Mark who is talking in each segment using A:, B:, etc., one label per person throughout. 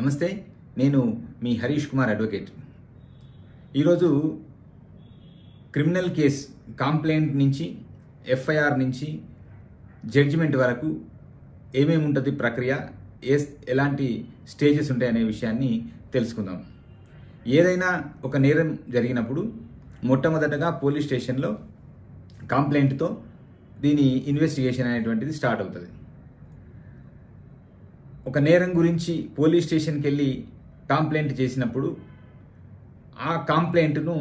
A: నమస్తే నేను మీ హరీష్ కుమార్ అడ్వకేట్. ఈరోజు క్రిమినల్ కేస్ కంప్లైంట్ నుంచి ఎఫ్ఐఆర్ నుంచి జడ్జిమెంట్ వరకు ఏమేమి ఉంటుంది ప్రక్రియ ఏ ఎలాంటి స్టేజెస్ ఉంటాయనే విషయాన్ని తెలుసుకుందాం. ఏదైనా ఒక నేరం జరిగినప్పుడు మొట్టమొదటగా పోలీస్ స్టేషన్లో కంప్లైంట్తో దీని ఇన్వెస్టిగేషన్ అనేటువంటిది స్టార్ట్ అవుతుంది. ఒక నేరం గురించి పోలీస్ స్టేషన్కి వెళ్ళి కంప్లైంట్ చేసినప్పుడు ఆ కంప్లైంట్ను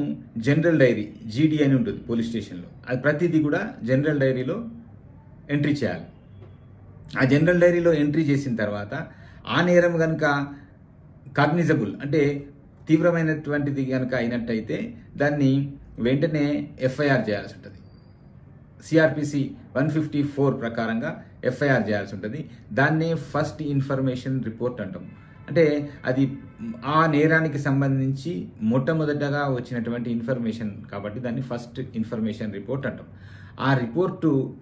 A: జనరల్ డైరీ జీడీ అని ఉంటుంది పోలీస్ స్టేషన్లో. అది ప్రతిదీ కూడా జనరల్ డైరీలో ఎంట్రీ చేయాలి. ఆ జనరల్ డైరీలో ఎంట్రీ చేసిన తర్వాత ఆ నేరం కనుక కాగ్నిజబుల్ అంటే తీవ్రమైనటువంటిది కనుక అయినట్టయితే దాన్ని వెంటనే ఎఫ్ఐఆర్ చేయాల్సి ఉంటుంది. సిఆర్పిసి వన్ ఫిఫ్టీ ఫోర్ ప్రకారంగా ఎఫ్ఐఆర్ చేయాల్సి ఉంటుంది. దాన్నే ఫస్ట్ ఇన్ఫర్మేషన్ రిపోర్ట్ అంటాం. అంటే అది ఆ నేరానికి సంబంధించి మొట్టమొదటగా వచ్చినటువంటి ఇన్ఫర్మేషన్ కాబట్టి దాన్ని ఫస్ట్ ఇన్ఫర్మేషన్ రిపోర్ట్ అంటాం. ఆ రిపోర్టు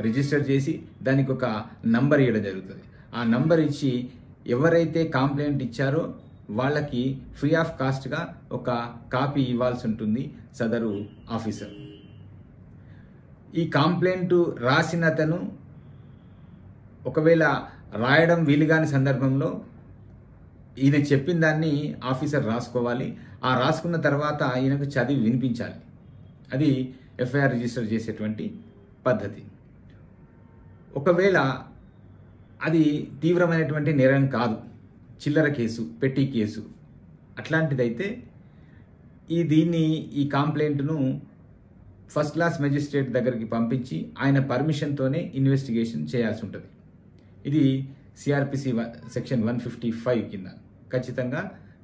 A: రిజిస్టర్ చేసి దానికి ఒక నంబర్ ఇవ్వడం జరుగుతుంది. ఆ నంబర్ ఇచ్చి ఎవరైతే కంప్లైంట్ ఇచ్చారో వాళ్ళకి ఫ్రీ ఆఫ్ కాస్ట్గా ఒక కాపీ ఇవ్వాల్సి ఉంటుంది సదరు ఆఫీసర్ ఈ కంప్లైంట్ రాసిన అతను ఒకవేళ రాయడం వీలుగాని సందర్భంలో ఈయన చెప్పిన దాన్ని ఆఫీసర్ రాసుకోవాలి. ఆ రాసుకున్న తర్వాత ఈయనకు చదివి వినిపించాలి. అది ఎఫ్ఐఆర్ రిజిస్టర్ చేసేటువంటి పద్ధతి. ఒకవేళ అది తీవ్రమైనటువంటి నేరం కాదు. చిల్లర కేసు పెట్టి కేసు. అట్లాంటిదైతే ఈ దీన్ని ఈ కంప్లైంట్ను ఫస్ట్ క్లాస్ మెజిస్ట్రేట్ దగ్గరికి పంపించి ఆయన పర్మిషన్తోనే ఇన్వెస్టిగేషన్ చేయాల్సి ఉంటుంది. ఇది CrPC section one fifty five కింద. ఖచ్చితంగా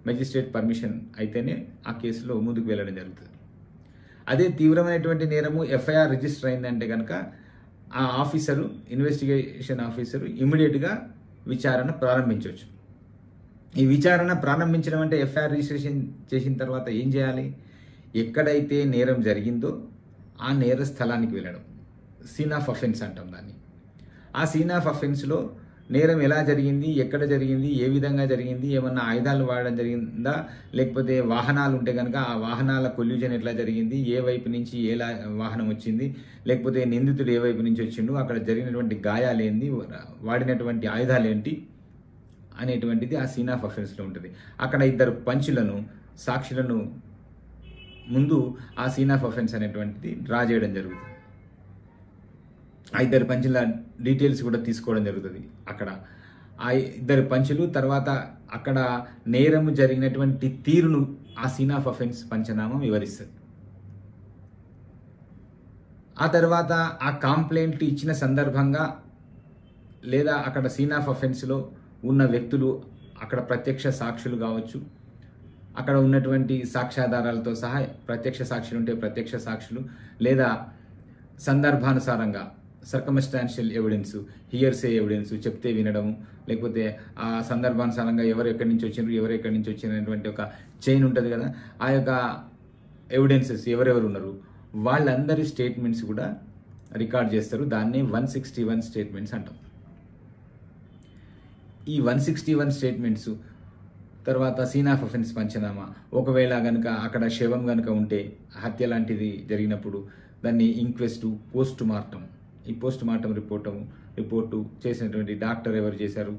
A: మెజిస్ట్రేట్ పర్మిషన్ అయితేనే ఆ కేసులో ముందుకు వెళ్ళడం జరుగుతుంది. అదే తీవ్రమైనటువంటి నేరము ఎఫ్ఐఆర్ రిజిస్టర్ అయిందంటే కనుక ఆ ఆఫీసరు ఇన్వెస్టిగేషన్ ఆఫీసరు ఇమ్మీడియట్గా విచారణ ప్రారంభించవచ్చు ఈ విచారణ ప్రారంభించడం అంటే ఎఫ్ఐఆర్ రిజిస్ట్రేషన్ చేసిన తర్వాత ఏం చేయాలి? ఎక్కడైతే నేరం జరిగిందో ఆ నేర స్థలానికి వెళ్ళడం. సీన్ ఆఫ్ అఫెన్స్ అంటాం దాన్ని. ఆ సీన్ ఆఫ్ అఫెన్స్లో నేరం ఎలా జరిగింది ఎక్కడ జరిగింది ఏ విధంగా జరిగింది ఏమన్నా ఆయుధాలు వాడడం జరిగిందా లేకపోతే వాహనాలు ఉంటే కనుక ఆ వాహనాల కొల్యూజన్ ఎట్లా జరిగింది ఏ వైపు నుంచి ఏ వాహనం వచ్చింది లేకపోతే నిందితుడు ఏ వైపు నుంచి వచ్చిండు అక్కడ జరిగినటువంటి గాయాలు ఏంది వాడినటువంటి ఆయుధాలు ఏంటి అనేటువంటిది ఆ సీన్ ఆఫ్ అఫెన్స్లో ఉంటుంది. అక్కడ ఇద్దరు పంచులను సాక్షులను ముందు ఆ సీన్ ఆఫ్ అఫెన్స్ అనేటువంటిది డ్రా చేయడం జరుగుతుంది. ఆ ఇద్దరు పంచుల డీటెయిల్స్ కూడా తీసుకోవడం జరుగుతుంది అక్కడ. ఆ ఇద్దరు పంచులు తర్వాత అక్కడ నేరము జరిగినటువంటి తీరును ఆ సీన్ ఆఫ్ అఫెన్స్ పంచనామం వివరిస్తుంది. ఆ తర్వాత ఆ కంప్లైంట్ ఇచ్చిన సందర్భంగా లేదా అక్కడ సీన్ ఆఫ్ అఫెన్స్లో ఉన్న వ్యక్తులు అక్కడ ప్రత్యక్ష సాక్షులు కావచ్చు అక్కడ ఉన్నటువంటి సాక్ష్యాధారాలతో సహా ప్రత్యక్ష సాక్షులు ఉంటే ప్రత్యక్ష సాక్షులు లేదా సందర్భానుసారంగా సర్కమస్టాన్షియల్ ఎవిడెన్స్ హియర్సే ఎవిడెన్స్ చెప్తే వినడం లేకపోతే ఆ సందర్భానుసారంగా ఎవరు ఎక్కడి నుంచి వచ్చినారు ఎవరు ఎక్కడి నుంచి వచ్చినటువంటి ఒక చైన్ ఉంటుంది కదా ఆ యొక్క ఎవిడెన్సెస్ ఎవరెవరు ఉన్నారు వాళ్ళందరి స్టేట్మెంట్స్ కూడా రికార్డ్ చేస్తారు. దాన్ని వన్ సిక్స్టీ వన్ స్టేట్మెంట్స్ అంటాం. ఈ వన్ సిక్స్టీ వన్ స్టేట్మెంట్స్ తర్వాత సీన్ ఆఫ్ అఫెన్స్ పంచనామా. ఒకవేళ కనుక అక్కడ శవం కనుక ఉంటే హత్య లాంటిది జరిగినప్పుడు దాన్ని ఇంక్వెస్ట్ పోస్ట్ మార్టం ఈ పోస్ట్ మార్టం రిపోర్టు రిపోర్టు చేసినటువంటి డాక్టర్ ఎవరు చేశారు?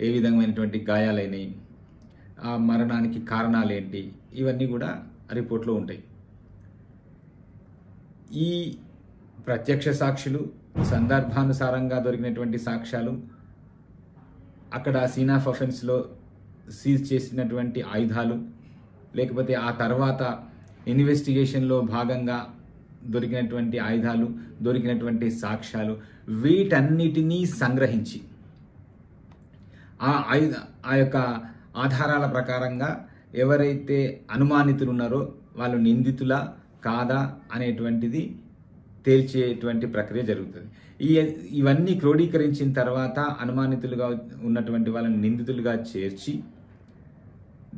A: ఏ విధమైనటువంటి గాయాలైనవి ఆ మరణానికి కారణాలు ఏంటి ఇవన్నీ కూడా రిపోర్ట్లో ఉంటాయి. ఈ ప్రత్యక్ష సాక్షులు సందర్భానుసారంగా దొరికినటువంటి సాక్ష్యాలు అక్కడ సీన్ ఆఫ్ అఫెన్స్లో సీజ్ చేసినటువంటి ఆయుధాలు లేకపోతే ఆ తర్వాత ఇన్వెస్టిగేషన్లో భాగంగా దొరికినటువంటి ఆయుధాలు దొరికినటువంటి సాక్ష్యాలు వీటన్నిటినీ సంగ్రహించి ఆ ఆయుధ ఆ యొక్క ఆధారాల ప్రకారంగా ఎవరైతే అనుమానితులు ఉన్నారో వాళ్ళు నిందితుల కాదా అనేటువంటిది తేల్చేటువంటి ప్రక్రియ జరుగుతుంది. ఈ ఇవన్నీ క్రోడీకరించిన తర్వాత అనుమానితులుగా ఉన్నటువంటి వాళ్ళని నిందితులుగా చేర్చి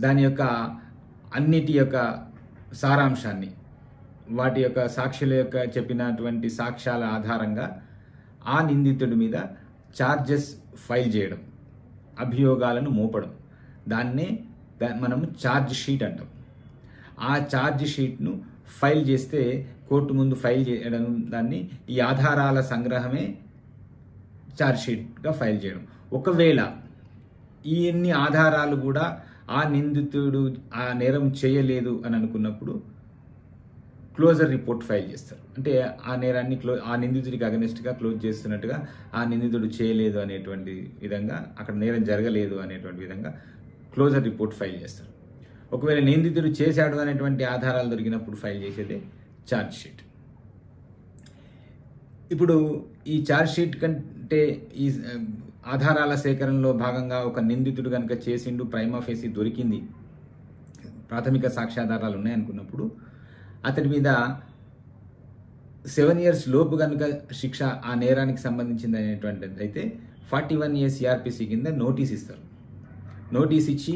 A: దాని యొక్క అన్నిటి యొక్క సారాంశాన్ని వాటి యొక్క సాక్షుల యొక్క చెప్పినటువంటి సాక్ష్యాల ఆధారంగా ఆ నిందితుడి మీద ఛార్జెస్ ఫైల్ చేయడం అభియోగాలను మోపడం. దాన్నే మనము ఛార్జ్ షీట్ అంటాం. ఆ ఛార్జ్ షీట్ను ఫైల్ చేస్తే కోర్టు ముందు ఫైల్ చేయడం దాన్ని ఈ ఆధారాల సంగ్రహమే ఛార్జ్ షీట్గా ఫైల్ చేయడం. ఒకవేళ ఈ ఎన్ని ఆధారాలు కూడా ఆ నిందితుడు ఆ నేరం చేయలేదు అని అనుకున్నప్పుడు క్లోజర్ రిపోర్ట్ ఫైల్ చేస్తారు. అంటే ఆ నేరాన్ని క్లో ఆ నిందితుడికి అగనెస్ట్గా క్లోజ్ చేస్తున్నట్టుగా ఆ నిందితుడు చేయలేదు అనేటువంటి విధంగా అక్కడ నేరం జరగలేదు అనేటువంటి విధంగా క్లోజర్ రిపోర్ట్ ఫైల్ చేస్తారు. ఒకవేళ నిందితుడు చేశాడు అనేటువంటి ఆధారాలు దొరికినప్పుడు ఫైల్ చేసేదే ఛార్జ్ షీట్. ఇప్పుడు ఈ ఛార్జ్ షీట్ కంటే ఈ ఆధారాల సేకరణలో భాగంగా ఒక నిందితుడు కనుక చేసిండు ప్రైమా ఫేసి దొరికింది. ప్రాథమిక సాక్ష్యాధారాలు ఉన్నాయనుకున్నప్పుడు అతడి మీద సెవెన్ ఇయర్స్ లోపు కనుక శిక్ష ఆ నేరానికి సంబంధించింది అనేటువంటిది అయితే ఫార్టీ వన్ ఇయర్స్ సిఆర్పిసి కింద నోటీస్ ఇస్తారు. నోటీస్ ఇచ్చి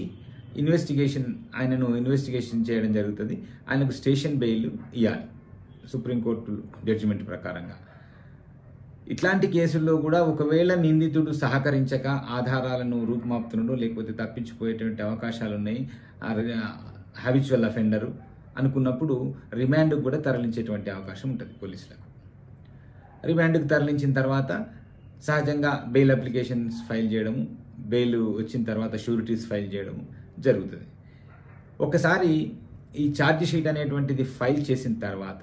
A: ఇన్వెస్టిగేషన్ ఆయనను ఇన్వెస్టిగేషన్ చేయడం జరుగుతుంది. ఆయనకు స్టేషన్ బెయిల్ ఇవ్వాలి సుప్రీంకోర్టు జడ్జిమెంట్ ప్రకారంగా. ఇట్లాంటి కేసుల్లో కూడా ఒకవేళ నిందితుడు సహకరించక ఆధారాలను రూపుమాపుతున్నాడు లేకపోతే తప్పించిపోయేటువంటి అవకాశాలు ఉన్నాయి హ్యాబిచువల్ అఫెండరు అనుకున్నప్పుడు రిమాండ్కు కూడా తరలించేటువంటి అవకాశం ఉంటుంది పోలీసులకు. రిమాండ్కు తరలించిన తర్వాత సహజంగా బెయిల్ అప్లికేషన్స్ ఫైల్ చేయడము బెయిల్ వచ్చిన తర్వాత షూరిటీస్ ఫైల్ చేయడము జరుగుతుంది. ఒకసారి ఈ ఛార్జ్ షీట్ అనేటువంటిది ఫైల్ చేసిన తర్వాత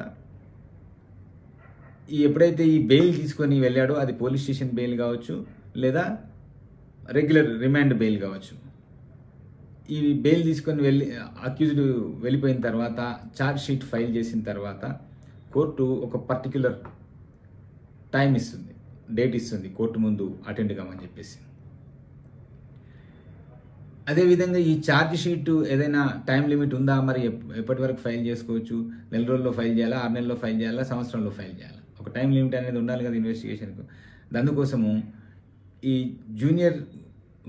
A: ఈ ఎప్పుడైతే ఈ బెయిల్ తీసుకొని వెళ్ళాడో అది పోలీస్ స్టేషన్ బెయిల్ కావచ్చు లేదా రెగ్యులర్ రిమాండ్ బెయిల్ కావచ్చు. ఈ బెయిల్ తీసుకొని వెళ్ళి అక్యూజ్డ్ వెళ్ళిపోయిన తర్వాత ఛార్జ్ షీట్ ఫైల్ చేసిన తర్వాత కోర్టు ఒక పర్టిక్యులర్ టైం ఇస్తుంది డేట్ ఇస్తుంది కోర్టు ముందు అటెండ్ కామని చెప్పేసి. అదేవిధంగా ఈ ఛార్జ్ షీట్ ఏదైనా టైం లిమిట్ ఉందా? మరి ఎప్పటి వరకు ఫైల్ చేసుకోవచ్చు? నెల రోజుల్లో ఫైల్ చేయాలా? ఆరు నెలల్లో ఫైల్ చేయాలా? సంవత్సరంలో ఫైల్ చేయాలా? ఒక టైం లిమిట్ అనేది ఉండాలి కదా ఇన్వెస్టిగేషన్కు. దానికోసము ఈ జూనియర్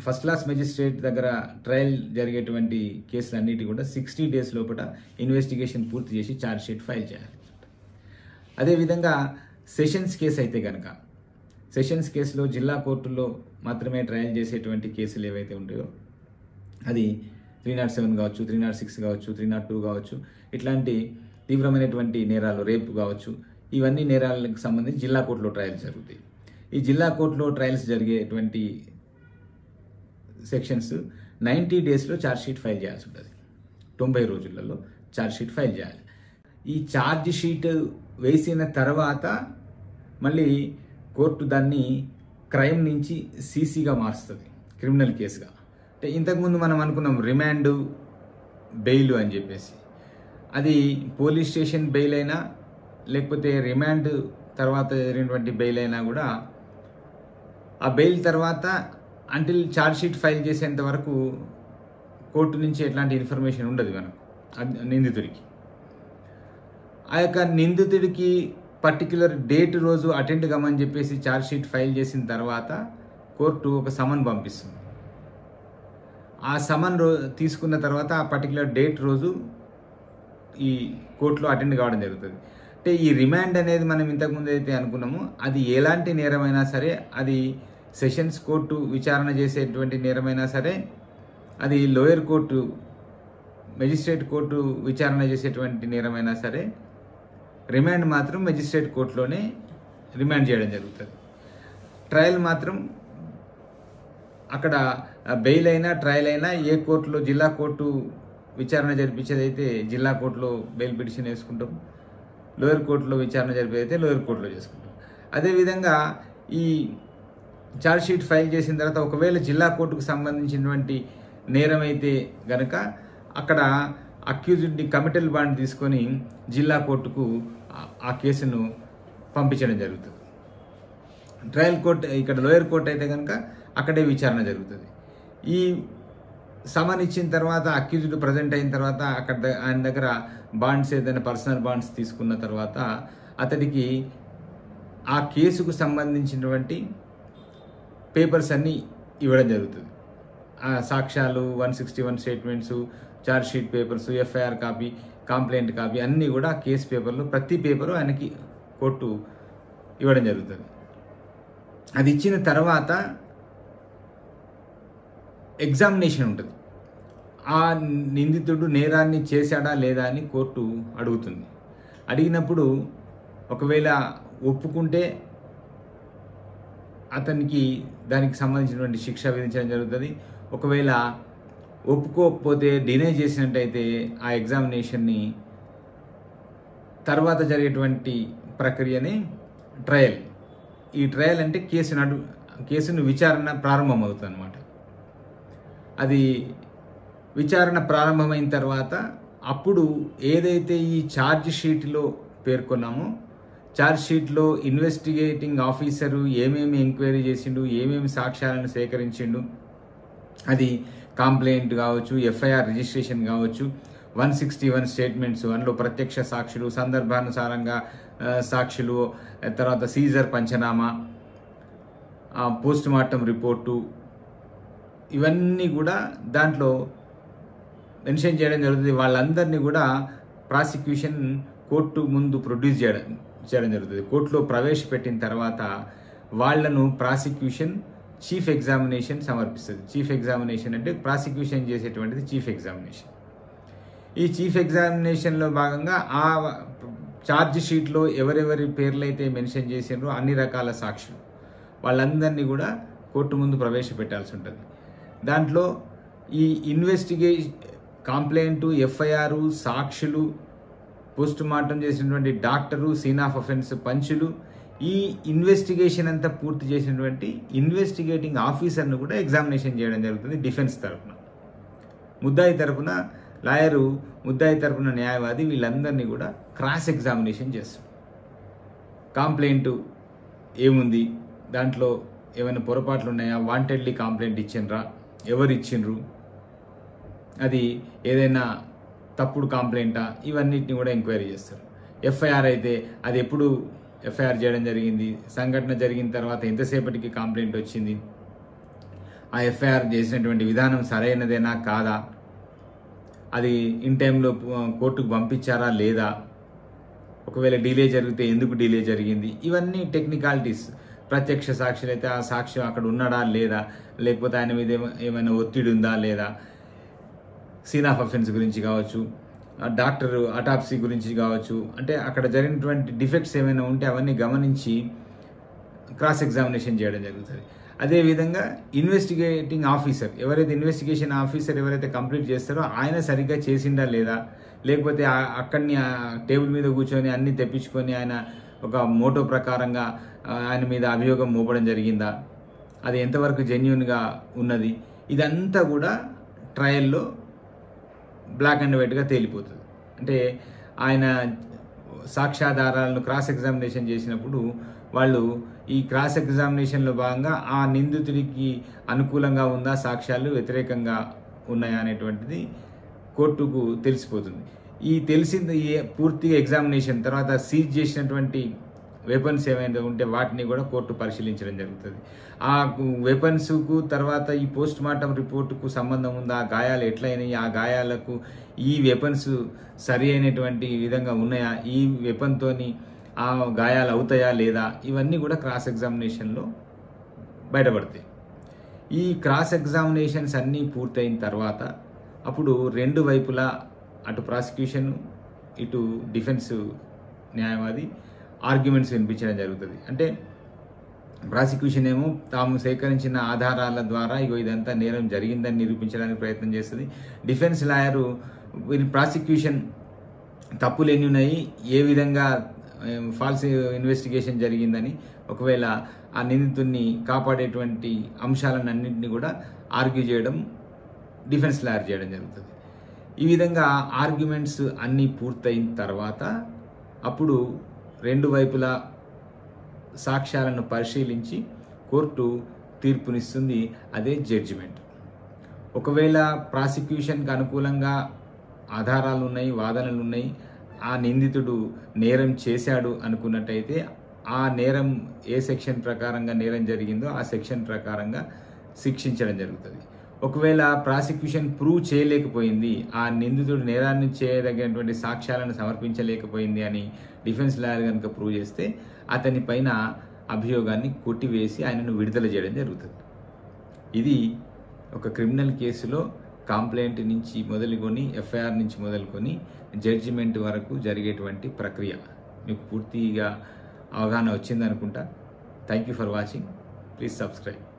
A: ఫస్ట్ క్లాస్ మెజిస్ట్రేట్ దగ్గర ట్రయల్ జరిగేటువంటి కేసులన్నిటి కూడా సిక్స్టీ డేస్ లోపల ఇన్వెస్టిగేషన్ పూర్తి చేసి ఛార్జ్ షీట్ ఫైల్ చేయాలి. అదేవిధంగా సెషన్స్ కేసు అయితే కనుక సెషన్స్ కేసులో జిల్లా కోర్టుల్లో మాత్రమే ట్రయల్ చేసేటువంటి కేసులు ఏవైతే ఉంటాయో అది త్రీ నాట్ సెవెన్ కావచ్చు త్రీ నాట్ సిక్స్ కావచ్చు త్రీ నాట్ టూ కావచ్చు ఇట్లాంటి తీవ్రమైనటువంటి నేరాలు రేపు కావచ్చు ఇవన్నీ నేరాలకు సంబంధించి జిల్లా కోర్టులో ట్రయల్స్ జరుగుతాయి. ఈ జిల్లా కోర్టులో ట్రయల్స్ జరిగేటువంటి సెక్షన్స్ నైంటీ డేస్లో ఛార్జ్షీట్ ఫైల్ చేయాల్సి ఉంటుంది. తొంభై రోజులలో ఛార్జ్షీట్ ఫైల్ చేయాలి. ఈ ఛార్జ్ షీట్ వేసిన తర్వాత మళ్ళీ కోర్టు దాన్ని క్రైమ్ నుంచి సీసీగా మారుస్తుంది క్రిమినల్ కేసుగా. అంటే ఇంతకుముందు మనం అనుకున్నాం రిమాండ్ బెయిల్ అని చెప్పేసి. అది పోలీస్ స్టేషన్ బెయిల్ అయినా లేకపోతే రిమాండ్ తర్వాత జరిగినటువంటి బెయిల్ అయినా కూడా ఆ బెయిల్ తర్వాత అంటిల్ ఛార్జ్ షీట్ ఫైల్ చేసేంత వరకు కోర్టు నుంచి ఎట్లాంటి ఇన్ఫర్మేషన్ ఉండదు మనకు నిందితుడికి. ఆ యొక్క నిందితుడికి పర్టిక్యులర్ డేట్ రోజు అటెండ్ కమ్మని చెప్పేసి ఛార్జ్ షీట్ ఫైల్ చేసిన తర్వాత కోర్టు ఒక సమన్ పంపిస్తుంది. ఆ సమన్ రో తీసుకున్న తర్వాత ఆ పర్టికులర్ డేట్ రోజు ఈ కోర్టులో అటెండ్ కావడం జరుగుతుంది. అంటే ఈ రిమాండ్ అనేది మనం ఇంతకుముందు అయితే అనుకున్నామో అది ఎలాంటి నేరమైనా సరే అది సెషన్స్ కోర్టు విచారణ చేసేటువంటి నేరమైనా సరే అది లోయర్ కోర్టు మెజిస్ట్రేట్ కోర్టు విచారణ చేసేటువంటి నేరమైనా సరే రిమాండ్ మాత్రం మెజిస్ట్రేట్ కోర్టులోనే రిమాండ్ చేయడం జరుగుతుంది. ట్రయల్ మాత్రం అక్కడ బెయిల్ అయినా ట్రయల్ అయినా ఏ కోర్టులో జిల్లా కోర్టు విచారణ జరిపించేదైతే జిల్లా కోర్టులో బెయిల్ పిటిషన్ వేసుకుంటాం. లోయర్ కోర్టులో విచారణ జరిపేదైతే లోయర్ కోర్టులో చేసుకుంటాం అదేవిధంగా ఈ ఛార్జ్ షీట్ ఫైల్ చేసిన తర్వాత ఒకవేళ జిల్లా కోర్టుకు సంబంధించినటువంటి నేరం అయితే గనక అక్కడ అక్యూజ్డ్ని కమిటల్ బాండ్ తీసుకొని జిల్లా కోర్టుకు ఆ- ఆ కేసును పంపించడం జరుగుతుంది. ట్రయల్ కోర్ట్ ఇక్కడ లోయర్ కోర్ట్ అయితే కనుక అక్కడే విచారణ జరుగుతుంది. ఈ సమన్ ఇచ్చిన తర్వాత అక్యూజ్డ్ ప్రజెంట్ అయిన తర్వాత అక్కడ ఆయన దగ్గర బాండ్స్ ఏదైనా పర్సనల్ బాండ్స్ తీసుకున్న తర్వాత అతడికి ఆ కేసుకు సంబంధించినటువంటి పేపర్స్ అన్నీ ఇవ్వడం జరుగుతుంది. ఆ సాక్ష్యాలు one sixty one statements sheet papers FIR copy complaint copy అన్నీ కూడా కేసు పేపర్లు ప్రతి పేపరు ఆయనకి కోర్టు ఇవ్వడం జరుగుతుంది. అది ఇచ్చిన తర్వాత ఎగ్జామినేషన్ ఉంటుంది. ఆ నిందితుడు నేరాన్ని చేశాడా లేదా అని కోర్టు అడుగుతుంది. అడిగినప్పుడు ఒకవేళ ఒప్పుకుంటే అతనికి దానికి సంబంధించినటువంటి శిక్ష విధించడం జరుగుతుంది. ఒకవేళ ఒప్పుకోకపోతే డినై చేసినట్టయితే ఆ ఎగ్జామినేషన్ని తర్వాత జరిగేటువంటి ప్రక్రియని ట్రయల్. ఈ ట్రయల్ అంటే కేసు నడు కేసును విచారణ ప్రారంభమవుతుంది అనమాట అది విచారణ ప్రారంభమైన తర్వాత అప్పుడు ఏదైతే ఈ ఛార్జ్ షీట్లో పేర్కొన్నామో ఛార్జ్ షీట్లో ఇన్వెస్టిగేటింగ్ ఆఫీసరు ఏమేమి ఎంక్వైరీ చేసిండు ఏమేమి సాక్ష్యాలను సేకరించిండు అది కంప్లైంట్ కావచ్చు ఎఫ్ఐఆర్ రిజిస్ట్రేషన్ కావచ్చు వన్ సిక్స్టీ వన్ స్టేట్మెంట్స్ అందులో ప్రత్యక్ష సాక్షులు సందర్భానుసారంగా సాక్షులు తర్వాత seizure panchnama post mortem report ఇవన్నీ కూడా దాంట్లో మెన్షన్ చేయడం జరుగుతుంది. వాళ్ళందరినీ కూడా ప్రాసిక్యూషన్ కోర్టు ముందు ప్రొడ్యూస్ చేయడం చేయడం జరుగుతుంది. కోర్టులో ప్రవేశపెట్టిన తర్వాత వాళ్ళను ప్రాసిక్యూషన్ చీఫ్ ఎగ్జామినేషన్ సమర్పిస్తుంది. చీఫ్ ఎగ్జామినేషన్ అంటే ప్రాసిక్యూషన్ చేసేటువంటిది చీఫ్ ఎగ్జామినేషన్. ఈ చీఫ్ ఎగ్జామినేషన్లో భాగంగా ఆ ఛార్జ్ షీట్లో ఎవరెవరి పేర్లు అయితే మెన్షన్ చేసినారో అన్ని రకాల సాక్షులు వాళ్ళందరినీ కూడా కోర్టు ముందు ప్రవేశపెట్టాల్సి ఉంటుంది. దాంట్లో ఈ ఇన్వెస్టిగే కంప్లైంట్ ఎఫ్ఐఆర్ సాక్షులు పోస్ట్ మార్టం చేసినటువంటి డాక్టరు సీన్ ఆఫ్ అఫెన్స్ పంచులు ఈ ఇన్వెస్టిగేషన్ అంతా పూర్తి చేసినటువంటి ఇన్వెస్టిగేటింగ్ ఆఫీసర్ను కూడా ఎగ్జామినేషన్ చేయడం జరుగుతుంది డిఫెన్స్ తరఫున ముద్దాయి తరపున లాయరు ముద్దాయి తరపున న్యాయవాది వీళ్ళందరినీ కూడా క్రాస్ ఎగ్జామినేషన్ చేస్తారు కంప్లైంట్ ఏముంది? దాంట్లో ఏమైనా పొరపాట్లు ఉన్నాయా? వాంటెడ్లీ కంప్లైంట్ ఇచ్చిండ్రా? ఎవరు ఇచ్చిండ్రు అది ఏదైనా తప్పుడు కంప్లైంటా? ఇవన్నిటిని కూడా ఎంక్వైరీ చేస్తారు. ఎఫ్ఐఆర్ అయితే అది ఎప్పుడు ఎఫ్ఐఆర్ చేయడం జరిగింది? సంఘటన జరిగిన తర్వాత ఎంతసేపటికి కంప్లైంట్ వచ్చింది? ఆ ఎఫ్ఐఆర్ చేసినటువంటి విధానం సరైనదేనా? కాదా? అది ఇన్ టైంలో కోర్టుకు పంపించారా లేదా? ఒకవేళ డిలే జరిగితే ఎందుకు డిలే జరిగింది? ఇవన్నీ టెక్నికాలిటీస్. ప్రత్యక్ష సాక్షులు అయితే ఆ సాక్ష్యం అక్కడ ఉన్నాడా లేదా? లేకపోతే ఆయన మీద ఏమైనా ఒత్తిడి ఉందా లేదా? సీన్ ఆఫ్ అఫెన్స్ గురించి కావచ్చు డాక్టర్ అటాప్సీ గురించి కావచ్చు అంటే అక్కడ జరిగినటువంటి డిఫెక్ట్స్ ఏమైనా ఉంటే అవన్నీ గమనించి క్రాస్ ఎగ్జామినేషన్ చేయడం జరుగుతుంది. అదేవిధంగా ఇన్వెస్టిగేటింగ్ ఆఫీసర్ ఎవరైతే ఇన్వెస్టిగేషన్ ఆఫీసర్ ఎవరైతే కంప్లీట్ చేస్తారో ఆయన సరిగ్గా చేసిండా లేదా? లేకపోతే అక్కడిని ఆ టేబుల్ మీద కూర్చొని అన్ని తెప్పించుకొని ఆయన ఒక మోటో ప్రకారంగా ఆయన మీద అభియోగం మోపడం జరిగిందా? అది ఎంతవరకు జెన్యున్గా ఉన్నది? ఇదంతా కూడా ట్రయల్లో బ్లాక్ అండ్ వైట్గా తేలిపోతుంది. అంటే ఆయన సాక్ష్యాధారాలను క్రాస్ ఎగ్జామినేషన్ చేసినప్పుడు వాళ్ళు ఈ క్రాస్ ఎగ్జామినేషన్లో భాగంగా ఆ నిందితుడికి అనుకూలంగా ఉందా సాక్ష్యాలు వ్యతిరేకంగా ఉన్నాయా అనేటువంటిది కోర్టుకు తెలిసిపోతుంది. ఈ తెలిసింది ఏ- పూర్తిగా ఎగ్జామినేషన్ తర్వాత సీజ్ చేసినటువంటి వెపన్స్ ఏమైనా ఉంటే వాటిని కూడా కోర్టు పరిశీలించడం జరుగుతుంది. ఆ వెపన్స్కు తర్వాత ఈ పోస్ట్ మార్టం రిపోర్టుకు సంబంధం ఉందా? ఆ గాయాలు ఎట్లయినాయి? ఆ గాయాలకు ఈ వెపన్స్ సరి అయినటువంటి విధంగా ఉన్నాయా? ఈ వెపన్తోని ఆ గాయాలు అవుతాయా లేదా? ఇవన్నీ కూడా క్రాస్ ఎగ్జామినేషన్లో బయటపడతాయి. ఈ క్రాస్ ఎగ్జామినేషన్స్ అన్నీ పూర్తయిన తర్వాత అప్పుడు రెండు వైపులా అటు ప్రాసిక్యూషన్ ఇటు డిఫెన్స్ న్యాయవాది ఆర్గ్యుమెంట్స్ వినిపించడం జరుగుతుంది. అంటే ప్రాసిక్యూషన్ ఏమో తాము సేకరించిన ఆధారాల ద్వారా ఇగో ఇదంతా నేరం జరిగిందని నిరూపించడానికి ప్రయత్నం చేస్తుంది. డిఫెన్స్ లాయరు ప్రాసిక్యూషన్ తప్పులు ఎన్ని ఉన్నాయి ఏ విధంగా ఫాల్స్ ఇన్వెస్టిగేషన్ జరిగిందని ఒకవేళ ఆ నిందితుడిని కాపాడేటువంటి అంశాలను అన్నింటినీ కూడా ఆర్గ్యూ చేయడం డిఫెన్స్ లాయర్ చేయడం జరుగుతుంది. ఈ విధంగా ఆర్గ్యుమెంట్స్ అన్నీ పూర్తయిన తర్వాత అప్పుడు రెండు వైపులా సాక్ష్యాలను పరిశీలించి కోర్టు తీర్పునిస్తుంది అదే జడ్జిమెంట్ ఒకవేళ ప్రాసిక్యూషన్కి అనుకూలంగా ఆధారాలు ఉన్నాయి వాదనలు ఉన్నాయి ఆ నిందితుడు నేరం చేశాడు అనుకున్నట్టయితే ఆ నేరం ఏ సెక్షన్ ప్రకారంగా నేరం జరిగిందో ఆ సెక్షన్ ప్రకారంగా శిక్షించడం జరుగుతుంది. ఒకవేళ ప్రాసిక్యూషన్ ప్రూవ్ చేయలేకపోయింది ఆ నిందితుడు నేరాన్ని చేయదగినటువంటి సాక్ష్యాలను సమర్పించలేకపోయింది అని డిఫెన్స్ లాయర్ కనుక ప్రూవ్ చేస్తే అతని పైన అభియోగాన్ని కొట్టివేసి ఆయనను విడుదల చేయడం జరుగుతుంది. ఇది ఒక క్రిమినల్ కేసులో కంప్లైంట్ నుంచి మొదలుకొని ఎఫ్ఐఆర్ నుంచి మొదలుకొని జడ్జిమెంట్ వరకు జరిగేటువంటి ప్రక్రియ. మీకు పూర్తిగా అవగాహన వచ్చిందనుకుంటా. Thank you for watching please subscribe